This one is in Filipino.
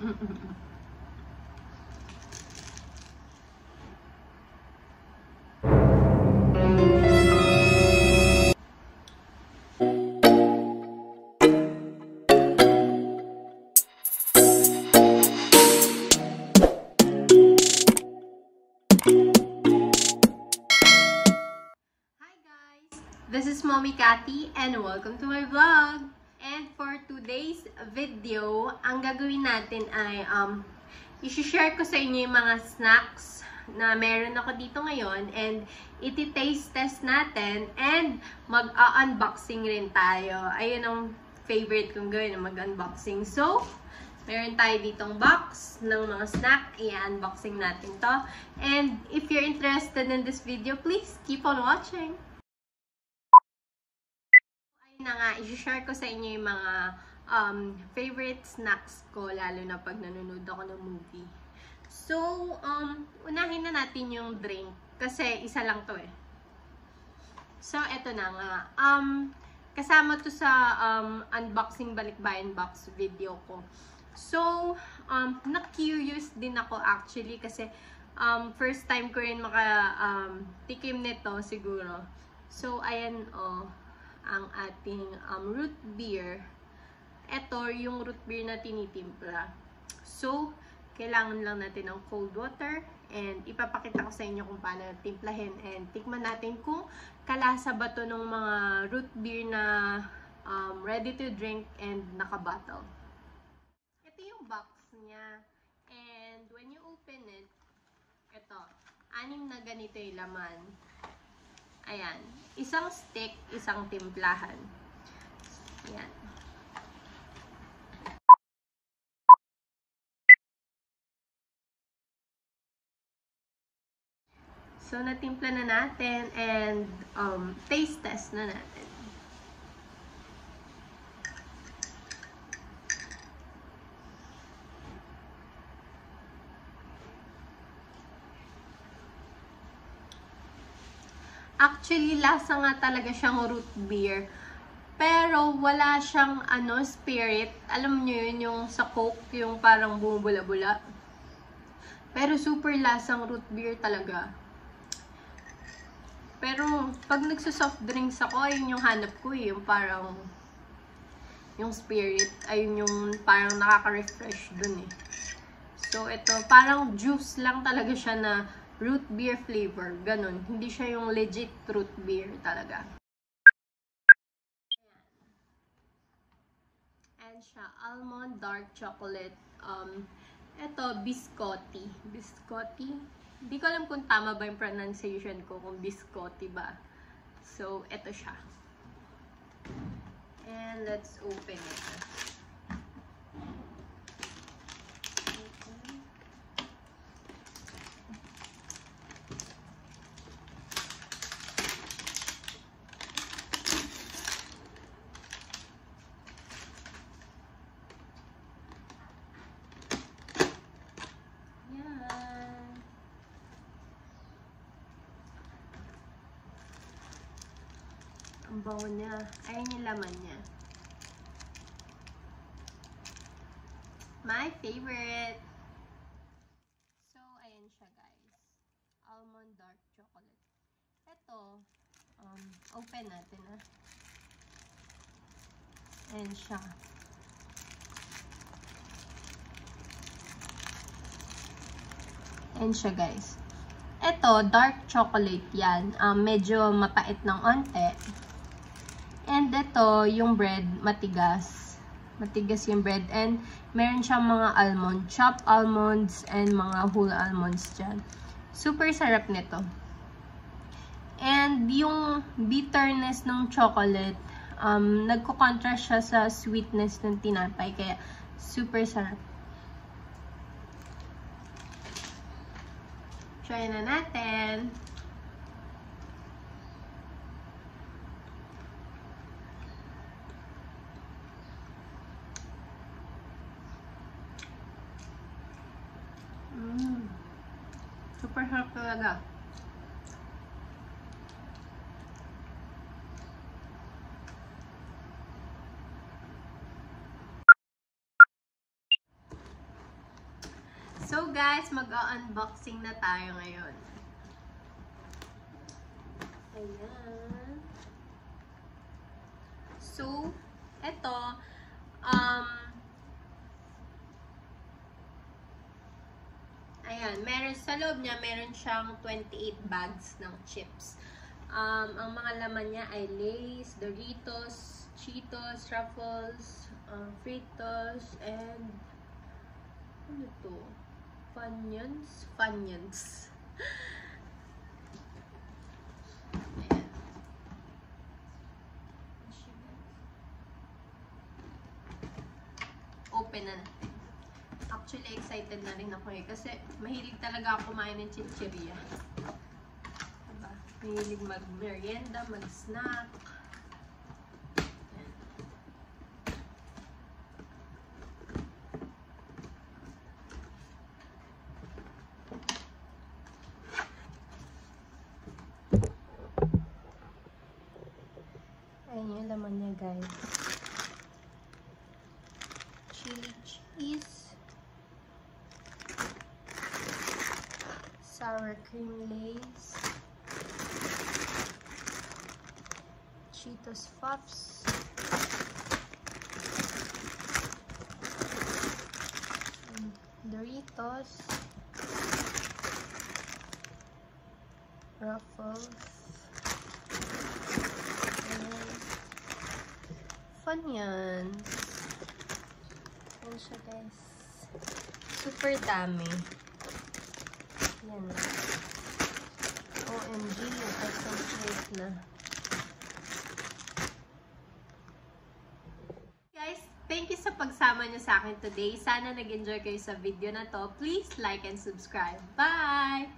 Hi guys! This is Mommy Kathy and welcome to my vlog! And for today's video, ang gagawin natin ay um, isi-share ko sa inyo yung mga snacks na meron ako dito ngayon and iti-taste test natin and mag-unboxing rin tayo. Ayun ang favorite kong gawin, mag-unboxing. So, Meron tayo ditong box ng mga snack. I-unboxing natin to. And if you're interested in this video, please keep on watching. Na nga, i-share ko sa inyo yung mga um, favorite snacks ko, lalo na pag nanonood ako ng movie. So, um, unahin na natin yung drink. Kasi isa lang to eh. So, eto na nga. Um, kasama to sa um, unboxing balikbayan box video ko. So, um, na-curious din ako actually kasi um, first time ko rin maka um, tikim nito siguro. So, ayan oh, ang ating um, root beer. Ito yung root beer na tinitimpla. So, kailangan lang natin ng cold water and ipapakita ko sa inyo kung paano timplahin and tikman natin kung kalasa ba to ng mga root beer na um, ready to drink and naka-bottle. Ito yung box niya. And when you open it, ito, anim na ganito yung laman. Ayan. Isang stick, isang timplahan. Ayan. So, natimpla na natin and um, taste test na natin. Actually, lasa nga talaga siyang root beer. Pero wala siyang ano, spirit. Alam niyo yun, yung sa Coke, yung parang bumubula-bula. Pero super lasang root beer talaga. Pero pag nagsa-soft drinks ako, ayun yung hanap ko eh, yung parang yung spirit, ayun yung parang nakaka-refresh dun eh. So ito, parang juice lang talaga siya na root beer flavor. Ganun. Hindi siya yung legit root beer talaga. Ayan siya. Almond dark chocolate. Um, ito, biscotti. Biscotti. Hindi ko alam kung tama ba yung pronunciation ko, kung biscotti ba. So, ito siya. And let's open it. Yan. Ang bango niya. Ayun yung laman niya. My favorite. So, ayan siya guys. Almond dark chocolate. Ito, um, open natin ah. Ayan siya. Ayan siya guys. Ito, dark chocolate yan. Um, medyo mapait ng onte. And ito, yung bread, matigas. Matigas yung bread. And meron siyang mga almond. Chopped almonds and mga whole almonds dyan. Super sarap nito. And yung bitterness ng chocolate, um, nagko-contrast siya sa sweetness ng tinapay. Kaya super sarap. Try na natin. Super sarap talaga. So guys, mag-unboxing na tayo ngayon. Ayan. So, eto, um, meron sa loob niya, meron siyang 28 bags ng chips. Um, ang mga laman niya ay Lay's, Doritos, Cheetos, Ruffles, um, Fritos, and ano to? Funyuns? Funyuns. Open na natin. Actually, excited na rin ako eh. Kasi mahilig talaga ako kumain ng chichirya. Diba? Mahilig mag-merienda, mag-snack. Ayan yung laman niya, guys. Sour cream lace. Cheetos Puffs. and Doritos. Ruffles. And fun yan. Yan siya guys. Super dami. Yan na. OMG, nag-complete na. Guys, thank you sa pagsama niyo sa akin today. Sana nag-enjoy kayo sa video na to. Please like and subscribe. Bye!